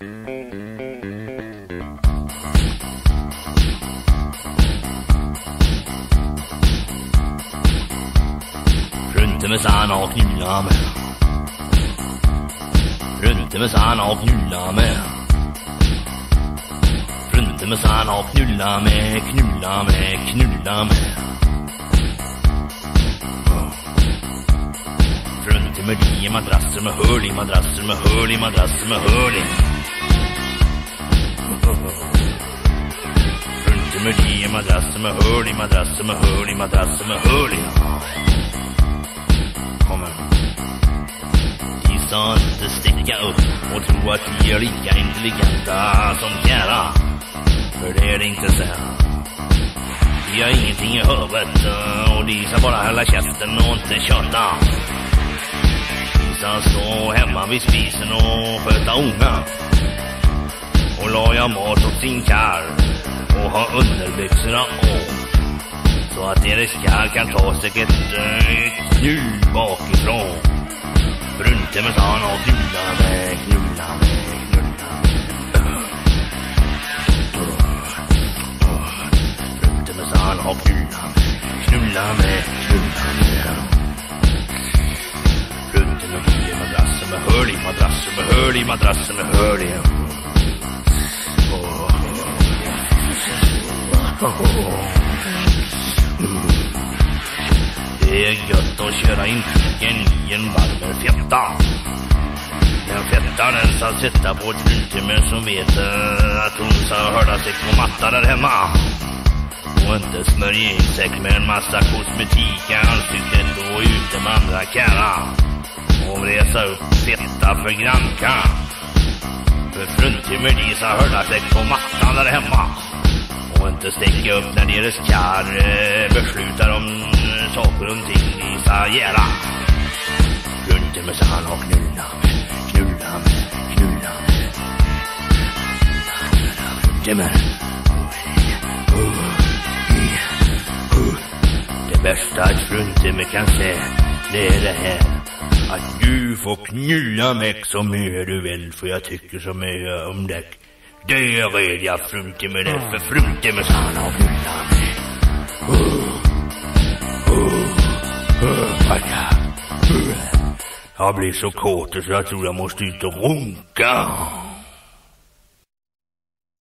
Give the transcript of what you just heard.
Runte med sana och knulla med. Runte med sana och knulla med. Runte med sana och knulla med, knulla med, knulla med. Runte med i madrasser med hål i, madrasser med hål i, madrasser med hål i. nummer med de madrasser med hål i, madrasser med hål i, madrasser med hål i. Kommer. De ska inte sticka upp och tro att de är lika intelligenta som kära. För det är det inte så. De har ingenting i huvudet eh, och de ska bara hålla käften och inte tjata. De ska stå hemma vid spisen och sköta unga. Och laga mat åt sin karl och ha underbyxorna av. Så att deras Skall kan ta sig ett eh, äh, knull bakifrån. Brunte med han och knulla med, knulla med, knulla med. Brunte med han och knulla med, knulla med, knulla med. Brunte med tio madrasser med hål i, madrasser med hål i, madrasser med hål Det är gött att köra in intrigen i en varm fetta. Den fetta den ska sitta på ett fruntimmer som vet eh, att hon ska hålla sig på matta där hemma. Och inte smörja in sig med en massa kosmetik i ansiktet och ute med andra kära. Och resa upp fetta för granka. För fruntimmer de ska hålla sig på mattan där hemma. Och inte sticka upp när deras kar beslutar om saker och ting de ska göra. Runt med han och knulla knulla knulla med. Runt. Det bästa ett fruntimmer kan se, det är det här. Att du får knulla mig så mycket du vill, för jag tycker så mycket om dig. Det är frunte fruntimmer, det för fruntimmer med han och fulla mig. Jag blir så kåt så jag tror jag måste ut och runka.